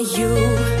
you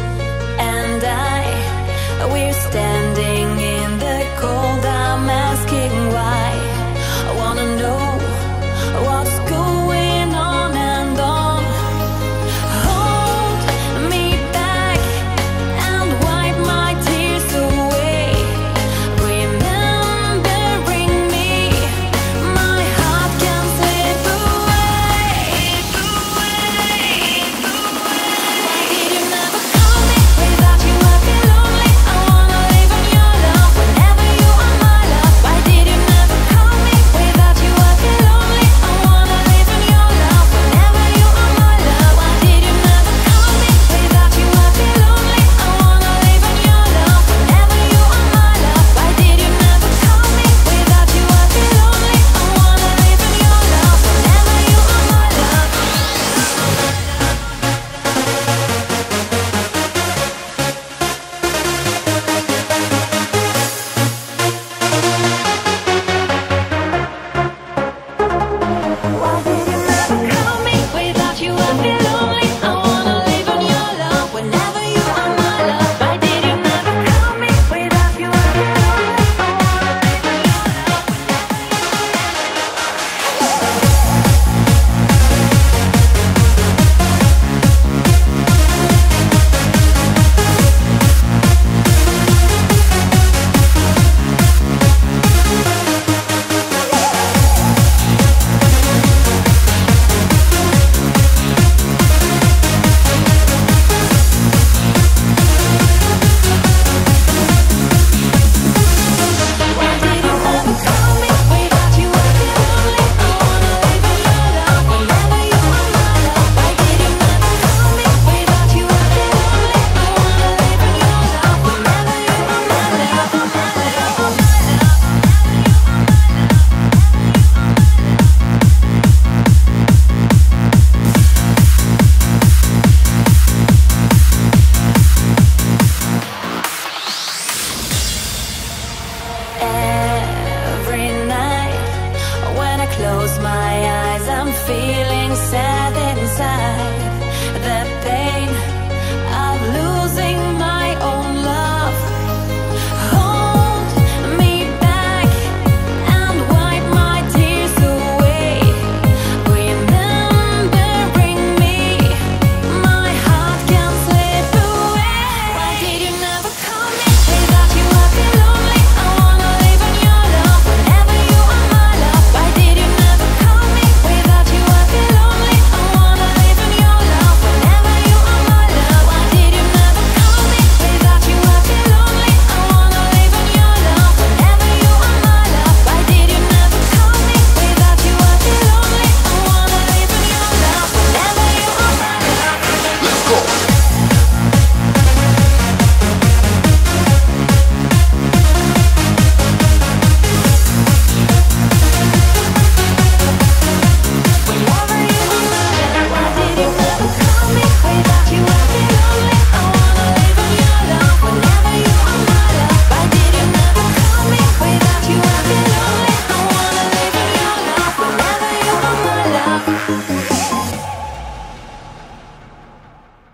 feeling